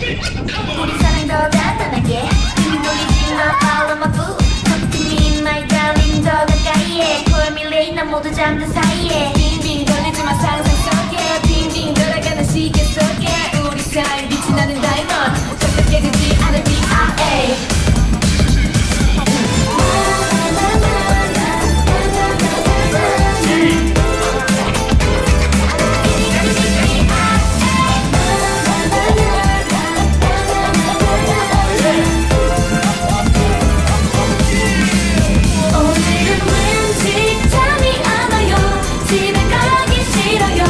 우리 사랑 더 단단하게 힘이 돌리지 마 follow my boo Come to me my darling 더 가까이에 Call me late 난 모두 잠든 사이에 빙빙 돌리지 마 상상 白よ